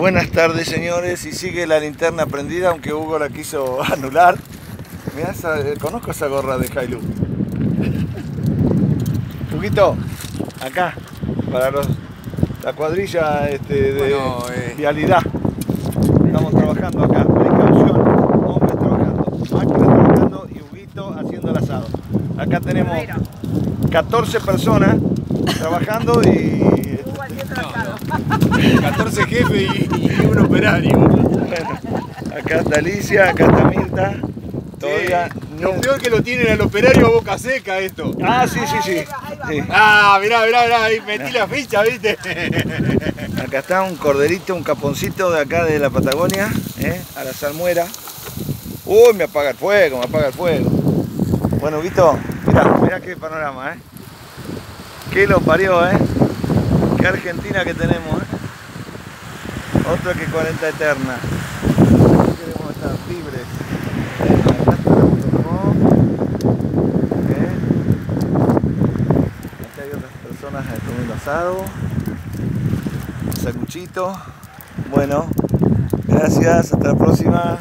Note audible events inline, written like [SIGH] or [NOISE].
Buenas tardes señores, y sigue la linterna prendida aunque Hugo la quiso [LAUGHS] anular. Mirá, esa- eh, conozco esa gorra de Hailu. [LAUGHS] Huguito, acá, para los, la cuadrilla este, de Bueno, eh. vialidad. Estamos trabajando acá, precaución, hombres trabajando, máquinas trabajando y Huguito haciendo el asado. Acá tenemos 14 personas trabajando y 14 jefes y, y un operario. Bueno, acá está Alicia, acá está Mirta. Todavía Sí, no. Lo peor que lo tienen al operario a boca seca esto. Ah, sí, sí, sí. Sí. Ah, mirá, mirá, mirá, ahí metí la ficha, ¿viste? Acá está un corderito, un caponcito de acá de la Patagonia, ¿eh? a la salmuera. Uy, me apaga el fuego, me apaga el fuego. Bueno, Vito, mirá, mirá qué panorama, ¿eh? Qué lo parió, ¿eh? Qué Argentina que tenemos, ¿eh? Otro que 40 eterna. Queremos estar libres. Acá está la Autocom, ¿eh? Acá hay otras personas comiendo asado. Sacuchito. Bueno, gracias, hasta la próxima.